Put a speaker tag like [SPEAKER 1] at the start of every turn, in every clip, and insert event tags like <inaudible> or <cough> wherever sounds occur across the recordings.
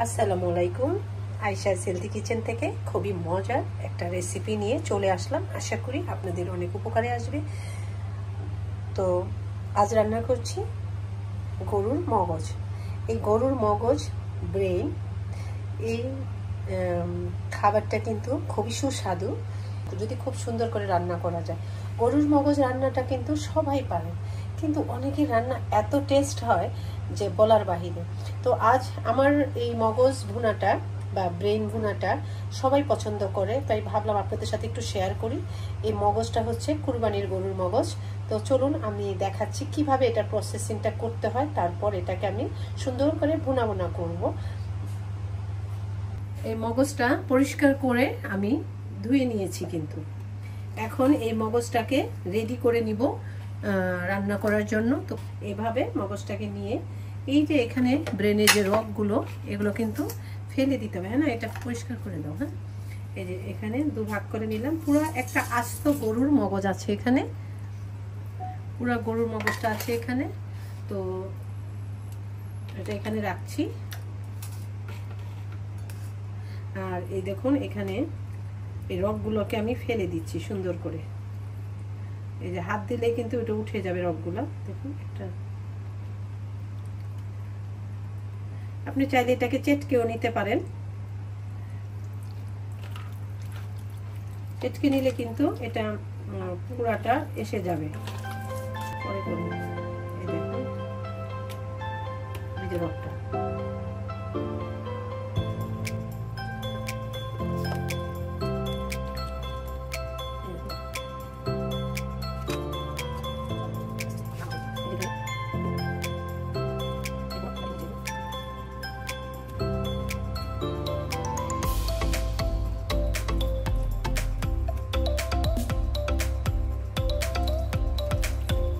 [SPEAKER 1] আসসালামু আলাইকুম। আয়সা সেলদি কিচেন থেকে খুবই মজার একটা রেসিপি নিয়ে চলে আসলাম। আশা করি আপনাদের অনেক উপকারে আসবে। তো আজ রান্না করছি গরুর মগজ। এই গরুর মগজ ব্রেন এই খাবারটা কিন্তু খুবই সুস্বাদু। যদি খুব সুন্দর করে রান্না করা যায়। গরুর মগজ রান্নাটা কিন্তু সবাই পারে। কিন্তু অনেকের রান্না এত টেস্ট হয় যে বলার বাহিরে। তো আজ আমার এই মগজ ভুনাটা বা ব্রেন ভুনাটা সবাই পছন্দ করে, তাই ভাবলাম আপনাদের সাথে একটু শেয়ার করি। এই মগজটা হচ্ছে কুরবানির গরুর মগজ। তো চলুন আমি দেখাচ্ছি কীভাবে এটা প্রসেসিংটা করতে হয়, তারপর এটাকে আমি সুন্দর করে ভুনা ভুনা করব। এই মগজটা পরিষ্কার করে আমি ধুয়ে নিয়েছি কিন্তু। এখন এই মগজটাকে রেডি করে নিব। রান্না করার জন্য। তো এভাবে মগজটাকে নিয়ে এই যে এখানে ব্রেনের যে রগগুলো, এগুলো কিন্তু ফেলে দিতে হবে হ্যাঁ না? এটা পরিষ্কার করে দাও হ্যাঁ? এই যে এখানে দু ভাগ করে নিলাম। পুরো একটা আস্ত গরুর মগজ আছে এখানে। পুরো গরুর মগজটা আছে এখানে। তো এটা এখানে রাখছি। আর এই দেখুন, এখানে এই রগগুলোকে আমি ফেলে দিচ্ছি সুন্দর করে। এই যে হাত দিলে কিন্তু এটা উঠে যাবে রগগুলো। দেখুন, একটা আপনি চাইলে এটাকে চেটকেও নিতে পারেন। চেটকে নিলে কিন্তু এটা পুরাটা এসে যাবে। পরে করুন এই দেখুন।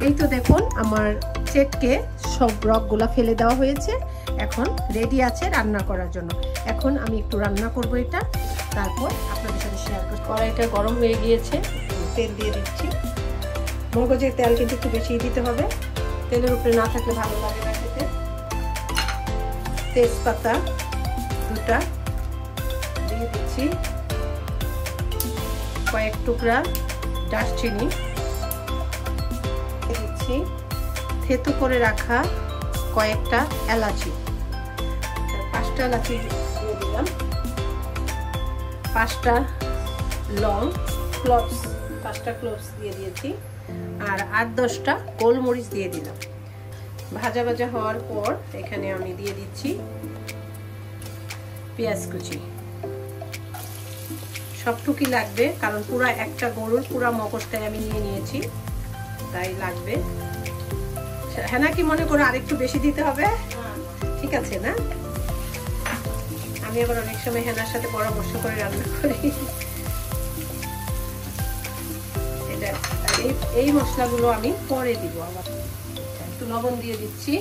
[SPEAKER 1] এই তো দেখুন আমার চেটকে সব রকগুলো ফেলে দেওয়া হয়েছে। এখন রেডি আছে রান্না করার জন্য। এখন আমি একটু রান্না করব এটা। তারপর আপনাদের সাথে শেয়ার করব। কড়াইটা গরম হয়ে গিয়েছে। তেল দিয়ে দিচ্ছি। মগজের তেল কিন্তু একটু বেশি দিতে হবে। তেলের উপরে না থাকলে ভালো লাগে না খেতে। তেজপাতা দুটা দিয়ে দিচ্ছি। কয়েক টুকরা দারচিনি। দিচ্ছি থেতু করে রাখা কয়েকটা এলাচি। পাঁচটা এলাচি দিয়ে দিলাম। পাঁচটা লং ক্লভস পাঁচটা ক্লভস দিয়ে দিয়েছি। আর আট দশটা গোলমরিচ দিয়ে দিলাম। ভাজা ভাজা হওয়ার পর এখানে আমি দিয়ে দিচ্ছি পেঁয়াজ কুচি। সবটুকি লাগবে, কারণ পুরা একটা গরুর পুরা মগজটাই আমি নিয়ে নিয়েছি। তাই লাগবে। হ্যাঁ কি মনে করো আরেকটু বেশি দিতে হবে? ঠিক আছে না? আমি আবার অনেক সময় হেনার সাথে পরামর্শ করে রান্না করি। এই মশলাগুলো আমি পরে দিব আবার। একটু লবণ দিয়ে দিচ্ছি।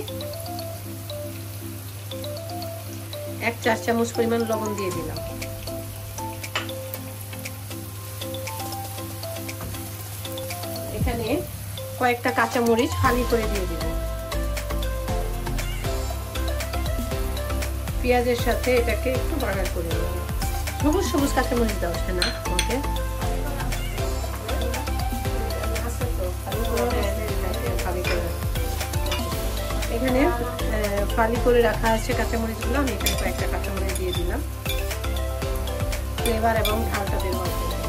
[SPEAKER 1] এক চার চামচ পরিমাণ লবণ দিয়ে দিলাম। এখানে কয়েকটা কাঁচামরিচ ফালি করে দিয়ে দিব। পেঁয়াজের সাথে এটাকে একটু বাগার করে দেবো সবুজ সবুজ কাঁচামরিচ দেওয়া আছে না আমাকে এখানে ফালি করে রাখা আছে কাঁচামরিচগুলো। আমি এখানে কয়েকটা কাঁচামরিচ দিয়ে দিলাম। ফ্লেভার এবং ঝালটা আছে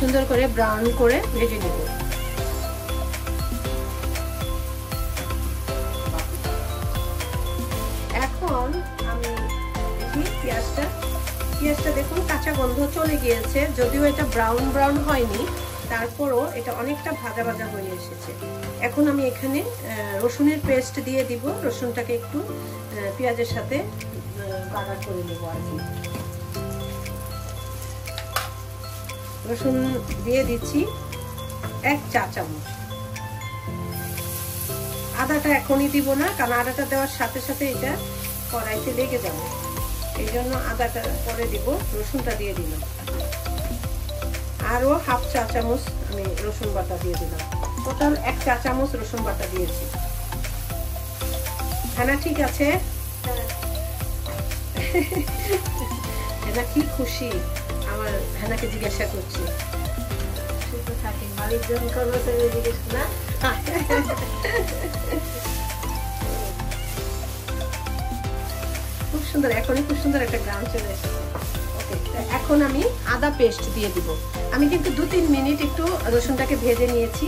[SPEAKER 1] সুন্দর করে ব্রাউন করে ভেজে নেব। এখন আমি দেখি পেঁয়াজটা। পেঁয়াজটা দেখুন, কাঁচা গন্ধ চলে গিয়েছে, যদিও এটা ব্রাউন ব্রাউন হয়নি, তারপরও এটা অনেকটা ভাজা ভাজা হয়ে এসেছে। এখন আমি এখানে রসুনের পেস্ট দিয়ে দিব, রসুনটাকে একটু পেঁয়াজের সাথে বাগার করে নেব আর কি। রসুন দিয়ে দিচ্ছি এক চা চামচ। আদাটা এখনই দিব না কারণ আদাটা দেওয়ার সাথে সাথে এটা কড়াইতে লেগে যাবে। এই জন্য আদাটা পরে দিব রসুনটা দিয়ে দিলাম। আরও হাফ চা চামচ আমি রসুন বাটা দিয়ে দিলাম। টোটাল এক চা চামচ রসুন বাটা দিয়েছি। হ্যাঁ ঠিক আছে? হ্যাঁ। <laughs> কি খুশি। আমার হ্যানাকে জিজ্ঞাসা করছি। খুব সুন্দর, এখনই খুব সুন্দর একটা গ্রাম চলে এখন আমি আদা পেস্ট দিয়ে দিব। আমি কিন্তু দু তিন মিনিট একটু রসুনটাকে ভেজে নিয়েছি।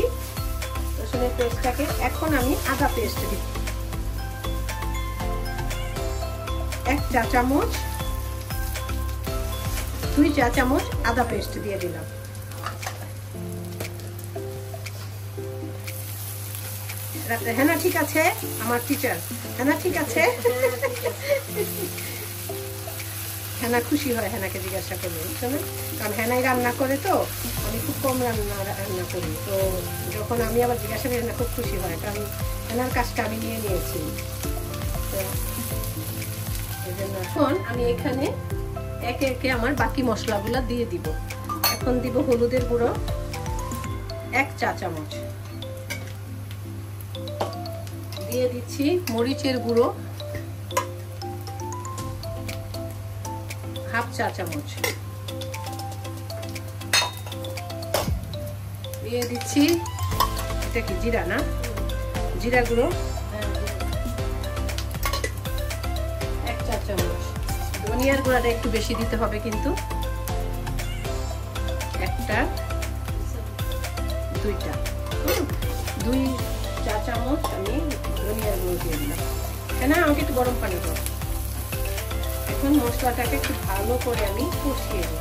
[SPEAKER 1] রসুনের পেস্টটাকে এখন আমি আদা পেস্ট দিব। এক চা চামচ দুই চা চামচ আদা পেস্ট দিয়ে দিলাম। হ্যাঁ ঠিক আছে? আমার টিচার হ্যাঁ ঠিক আছে? হ্যানা খুশি হয় হ্যানাকে জিজ্ঞাসা করলে, বুঝছ কারণ হ্যানাই রান্না করে তো, আমি খুব কম রান্না রান্না করি। তো যখন আমি আবার জিজ্ঞাসা করি হ্যানা খুব খুশি হয়, কারণ হ্যানার কাজটা আমি নিয়ে নিয়েছি। তো এখন আমি এখানে একে একে আমার বাকি মশলাগুলো দিয়ে দিব। এখন দিব হলুদের গুঁড়ো, এক চা চামচ। দিয়ে দিচ্ছি মরিচের গুঁড়ো, হাফ চা চামচ। দিয়ে দিচ্ছি, এটা কি জিরা না? জিরা গুঁড়ো ধনিয়ার গুঁড়াটা একটু বেশি দিতে হবে কিন্তু। একটা, দুইটা। দুই চা চামচ আমি ধনিয়ার গুঁড়ো দিয়ে দিলাম। কেন আমাকে একটু গরম পানি করো এখন মশলাটাকে একটু ভালো করে আমি কষিয়ে দিই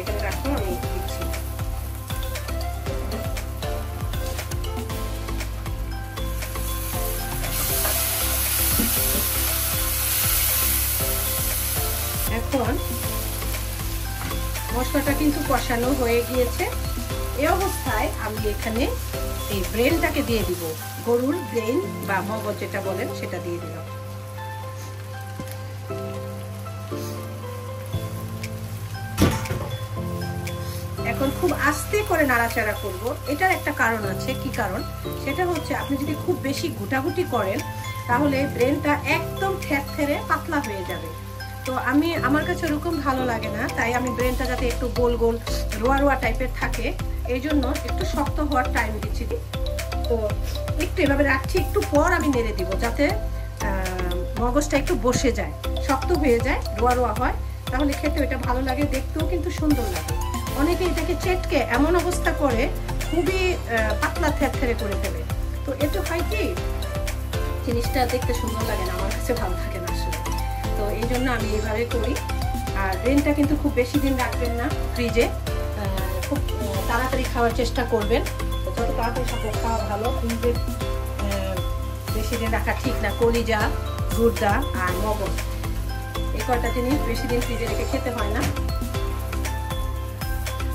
[SPEAKER 1] এখানে রাখো, আমি দিচ্ছি। এখন মশলাটা কিন্তু কষানো হয়ে গিয়েছে। এই অবস্থায় আমি এখানে এই ব্রেনটাকে দিয়ে দিব। গরুর ব্রেন বা মগজ যেটা বলেন সেটা দিয়ে দিলাম। এখন খুব আস্তে করে নাড়াচাড়া করব। এটার একটা কারণ আছে। কি কারণ? সেটা হচ্ছে আপনি যদি খুব বেশি গুটাগুটি করেন, তাহলে ব্রেনটা একদম ঠেরে পাতলা হয়ে যাবে। তো আমি, আমার কাছে ওরকম ভালো লাগে না, তাই আমি ব্রেনটা যাতে একটু গোল গোল, রোয়া রোয়া টাইপের থাকে, এই জন্য একটু শক্ত হওয়ার টাইম দিচ্ছি। তো একটু এভাবে রাখছি, একটু পর আমি নেড়ে দিব, যাতে মগজটা একটু বসে যায়, শক্ত হয়ে যায়, রোয়া রোয়া হয়। তাহলে খেতে এটা ভালো লাগে, দেখতেও কিন্তু সুন্দর লাগে। অনেকে এটাকে চেটকে এমন অবস্থা করে, খুবই পাতলা থ্যার করে ফেলে। তো এটা হয় কি, জিনিসটা দেখতে সুন্দর লাগে না, আমার কাছে ভালো থাকে। এই জন্য আমি এইভাবে করি। আর ব্রেনটা কিন্তু খুব বেশি দিন রাখবেন না ফ্রিজে। খুব তাড়াতাড়ি খাওয়ার চেষ্টা করবেন। যত তাড়াতাড়ি সব খাওয়া ভালো। ফ্রিজে বেশি দিন রাখা ঠিক না। কলিজা, গুড়দা আর মগজ। এই কয়টা জিনিস বেশি দিন ফ্রিজে রেখে খেতে হয় না।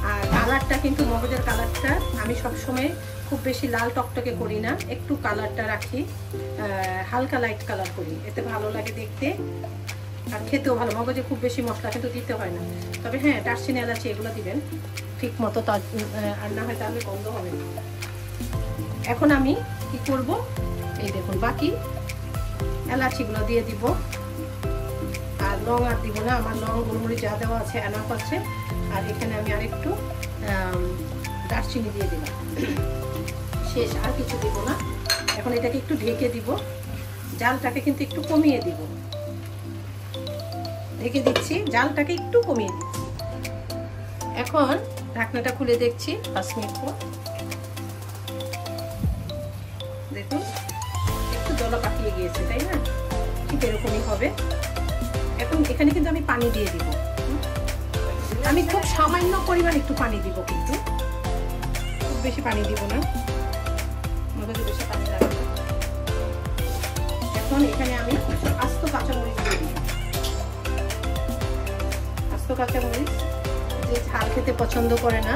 [SPEAKER 1] আর কালারটা কিন্তু, মগজের কালারটা আমি সবসময় খুব বেশি লাল টকটকে করি না। একটু কালারটা রাখি। হালকা লাইট কালার করি। এতে ভালো লাগে দেখতে। আর খেতেও ভালো, মগজে খুব বেশি মশলা কিন্তু দিতে হয় না। তবে হ্যাঁ দারচিনি এলাচি এগুলো দিবেন। ঠিক মতো আর না হয় তাহলে গন্ধ হবে এখন আমি কি করব? এই দেখুন, বাকি এলাচিগুলো দিয়ে দিব। আর লং আর দিব না, আমার লং গোলমরিচ যা দেওয়া আছে এনাফ আছে। আর এখানে আমি আরেকটু দারচিনি দিয়ে দিলাম। শেষ আর কিছু দিব না। এখন এটাকে একটু ঢেকে দিব। জালটাকে কিন্তু একটু কমিয়ে দিব। ঢেকে দিচ্ছি, জালটাকে একটু কমিয়ে দিচ্ছি। এখন ঢাকনাটা খুলে দেখছি, পাঁচ মিনিট পর। দেখুন, একটু দলা পাকিয়ে গিয়েছে, তাই না? ঠিক এরকমই হবে। এখন এখানে কিন্তু আমি পানি দিয়ে দিব। আমি খুব সামান্য পরিমাণ একটু পানি দিব কিন্তু। খুব বেশি পানি দিব না। মগজে বেশি পানি লাগবে এখন এখানে আমি আস্ত কাঁচামরিচ কাঁচামরিচ যে ঝাল খেতে পছন্দ করে না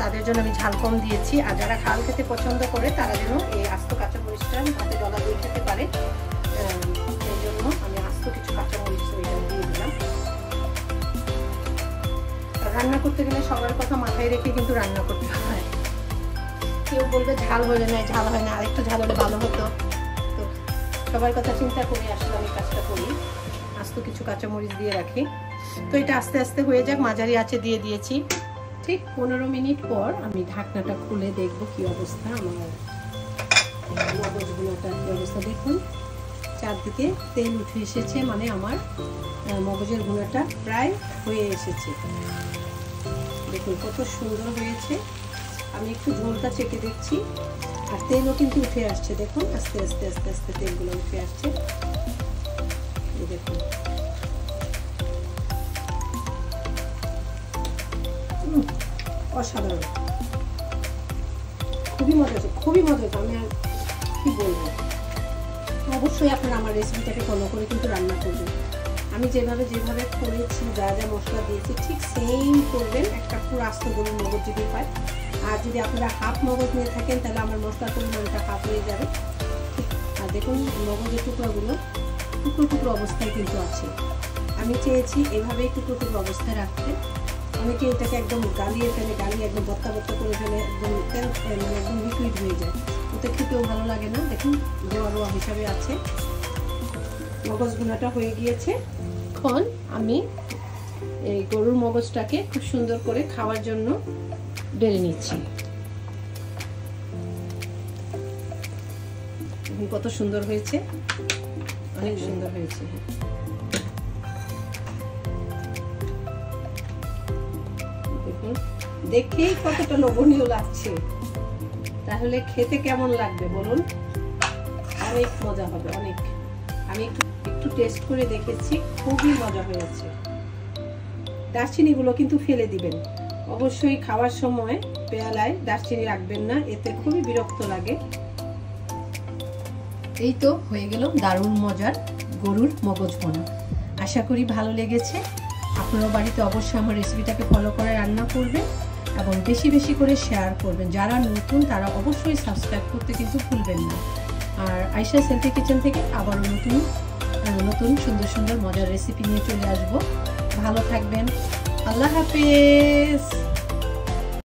[SPEAKER 1] তাদের জন্য আমি ঝাল কম দিয়েছি। আর যারা ঝাল খেতে পছন্দ করে, তারা যেন এই আস্ত কাঁচামরিচটা হাতে ডলা দিয়ে খেতে পারে। সেই জন্য আমি আস্ত কিছু কাঁচামরিচ দিয়ে দিলাম। রান্না করতে গেলে সবার কথা মাথায় রেখে কিন্তু রান্না করতে হয়। কেউ বলবে ঝাল হলে না ঝাল হয় না, আরেকটু ঝাল হলে ভালো হতো। তো সবার কথা চিন্তা করে আসলে আমি কাজটা করি। আস্ত কিছু কাঁচামরিচ দিয়ে রাখি। তো এটা আস্তে আস্তে হয়ে যাক, মাঝারি আছে দিয়ে দিয়েছি। ঠিক পনেরো মিনিট পর আমি ঢাকনাটা খুলে দেখব কি অবস্থা, আমার মগজগুলোটার কি অবস্থা। দেখুন, চারদিকে তেল উঠে এসেছে মানে আমার মগজের গুঁড়াটা প্রায় হয়ে এসেছে। দেখুন, কত সুন্দর হয়েছে। আমি একটু ঝোলটা চেকে দেখছি, আর তেলও কিন্তু উঠে আসছে। দেখুন, আস্তে আস্তে আস্তে আস্তে তেলগুলো উঠে আসছে। দেখুন অসাধারণ। খুবই মজা হচ্ছে খুবই মজা হচ্ছে আমি আর কি বলব? অবশ্যই আপনারা আমার রেসিপিটাকে ফলো করে কিন্তু রান্না করবেন। আমি যেভাবে যেভাবে করেছি, যা যা মশলা দিয়েছি, ঠিক সেম করবেন। একটা পুরো আস্ত গরুর মগজ যদি পায়। আর যদি আপনারা হাফ মগজ নিয়ে থাকেন, তাহলে আমার মশলার পরিমাণটা হাফ হয়ে যাবে। আর দেখুন, মগজের টুকরোগুলো টুকরো টুকরো অবস্থায় কিন্তু আছে। আমি চেয়েছি এভাবেই টুকরো টুকরো অবস্থায় রাখতে। অনেকে এটাকে একদম গালিয়ে ফেলে, গালিয়ে একদম বত্তা বত্তা করে ফেলে, একদম মানে একদম লিকুইড হয়ে যায়। ওতে খেতেও ভালো লাগে না। দেখুন, রোয়া রোয়া হিসাবে আছে। মগজ গুঁড়াটা হয়ে গিয়েছে। এখন আমি এই গরুর মগজটাকে খুব সুন্দর করে খাওয়ার জন্য বেড়ে নিচ্ছি। কত সুন্দর হয়েছে। অনেক সুন্দর হয়েছে। দেখুন দেখেই কতটা লোভনীয় লাগছে। তাহলে খেতে কেমন লাগবে বলুন? অনেক মজা হবে, অনেক। আমি একটু একটু টেস্ট করে দেখেছি, খুবই মজা হয়েছে। দারচিনিগুলো কিন্তু ফেলে দিবেন। অবশ্যই খাওয়ার সময় পেয়ালায় দারচিনি রাখবেন না, এতে খুবই বিরক্ত লাগে। এই তো হয়ে গেল দারুণ মজার গরুর মগজ বোনা আশা করি ভালো লেগেছে। আপনারাও বাড়িতে অবশ্যই আমার রেসিপিটাকে ফলো করে রান্না করবেন এবং বেশি বেশি করে শেয়ার করবেন। যারা নতুন, তারা অবশ্যই সাবস্ক্রাইব করতে কিন্তু ভুলবেন না। আর আয়সা সেলফি কিচেন থেকে আবার নতুন নতুন সুন্দর সুন্দর মজার রেসিপি নিয়ে চলে আসব। ভালো থাকবেন। আল্লাহ হাফেজ!